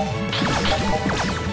頑張れ!